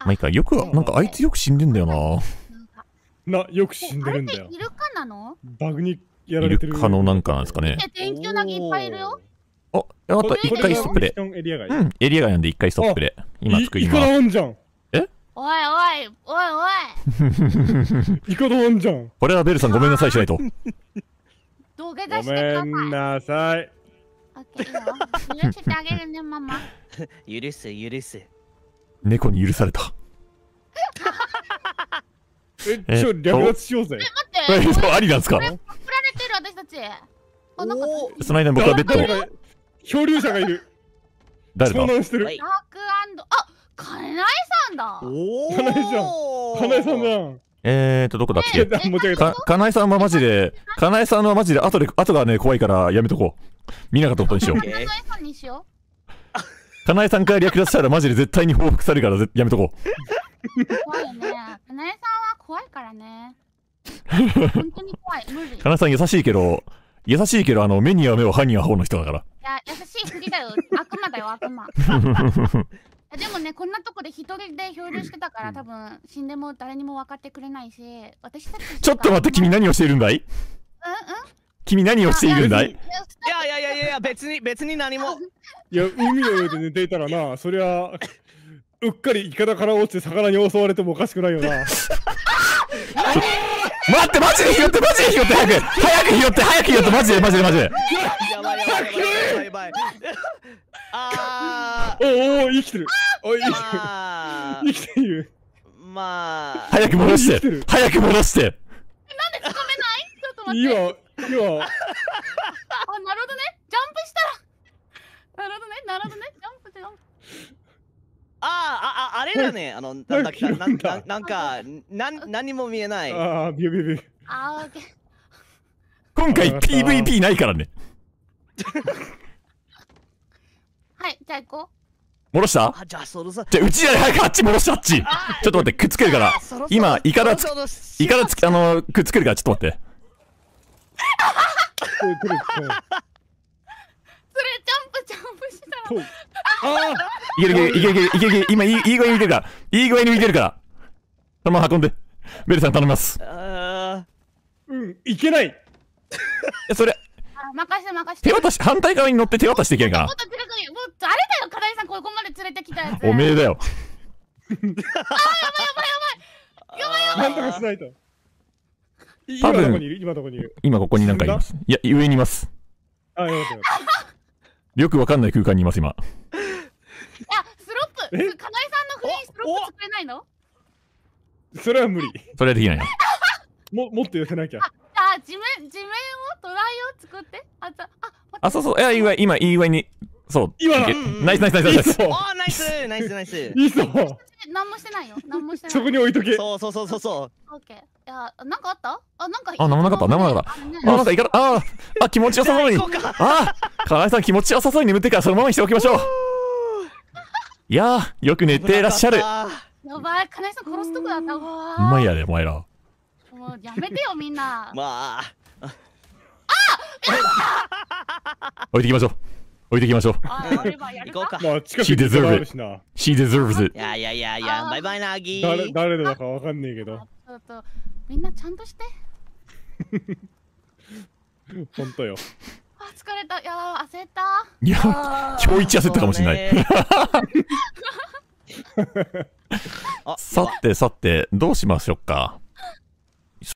まあいいか、よく、なんかあいつよく死んでんだよな。なよく死んでるんだよ。イルカなの？バグにやられてる。可能なんかなんですかね。え、電球投げいっぱいいるよ。あ、あとこれ一回ストップで。うん、エリア外なんで一回ストップで。今作りいイカます。だもんじゃん。おいおい、おいおい。イカだもんじゃん。これはベルさんごめんなさいしないと。土下座ごしてください。めんなさい。オッケーいいよ。許してあげるね、ママ。許す許す猫に許された。え、えちょ、略奪しようぜ。待って、え、そう、ありなんですか？振られてる私たち。あ、なんか、おその間に僕はベッド漂流者がいる。誰だ？遭難してるは。いダークあ、かなえさんだ。おかなえじゃんかなえさんじゃん。えーと、どこだっけ？か、かなえさんはマジで、かなえさんはマジで、後で、後がね、怖いからやめとこう。見なかったことにしようかなえさんから略奪したらマジで絶対に報復されるからぜやめとこう。う。怖いよね。かなえさんは怖いからね。本当に怖い。無理。いかなえさん優しいけど、優しいけど、あの、目には目を、歯には歯の人だから。や、優しいすぎだよ。悪魔だよ、悪魔。でもね、こんなとこで一人で漂流してたから、多分死んでも誰にも分かってくれないし、私たち。ちょっと待って、君何をしているんだい？うんうん。君何をしているんだい？いやいやいやいや別に別に何もいや、海の上で寝ていたらな、そりゃ、うっかりイカダから落ちて魚に襲われてもおかしくないよな。待って、マジで拾って、マジで拾って、早く早く拾って、早く拾って、マジで、マジで、マジで。やばいやばいやばいあおおお、生きてる。おい、ー生きまあ生きている。まあ早く戻して早く戻して。ちょっと待って。今、今、あ、なるほどね。ジャンプしたら。なるほどね、なるほどね。ジャンプジャンプ。あーあああれだねあのなんだっけななんだななんかなん何も見えないああ、ビュービュービュー。あー、オッケー。今回 PVP ないからね。はい、じゃあ行こ戻した？あじゃあそろそろじゃあ、うちじゃ早くあっち戻して、あっち。ちょっと待って、くっつけるから。今イカダつイカダつき、あの、くっつけるから、ちょっと待って。これ、これ、これ。う。それ、ジャンプ、ジャンプしたら。そう。あいけるいけるいけるいけるいけるいける今いい、いい具合に浮いてるから。いい具合に浮いてるから。そのまま運んで。ベルさん頼みます。ああ、うん、いけない。え、それ、あ、任せて任。手渡し、反対側に乗って手渡しできないか？もっと連れてもう、あれだよ、課題さん、ここまで連れてきたやつ。な。おめえだよ。なんとかしないと。い多分今どこにいる？今どこにいる？今ここになんかいます。いや、上にいます。あ、よかったよかった。よくわかんない空間にいます、今。いや、スロップ。え？課題さんのフリースロップ作れないの？それは無理。それはできないな。も、もっと寄せなきゃ。あ、地面、地面を、トライを作って。あ、た、あ、あ、そうそう。いや、いい具合、今、いい具合に。そう。今だいけナイスナイスナイスナイス。いいぞーおーナイスナイスナイスいいぞ何もしてないよ。何もしてない。そこに置いとけ。そうそうそうそうそうオッケー。いや、なんかあった？あ、なんか。あなんもなかったなんもなかった。ねあ、なんかいから、あーあ、気持ちよさそうに。あ河合さん気持ちよさそうに眠ってるから、そのままにしておきましょう。いやー、よく寝てらっしゃる。うやばい、金井さん殺すとこだった。うわーまいやで、お前ら。もうやめてよ、みんな。まあ置いてきましょう。置いてきましょう。行こうかまあ、近く She に。She deserves it. いやいやいやいやバイバイなぎ誰、誰だかわかんねえけど。ちょっと、みんなちゃんとして。ほんとよ。あ、疲れた。いやー、焦った。いや、今日一焦ったかもしれない。さてさて、どうしましょうか？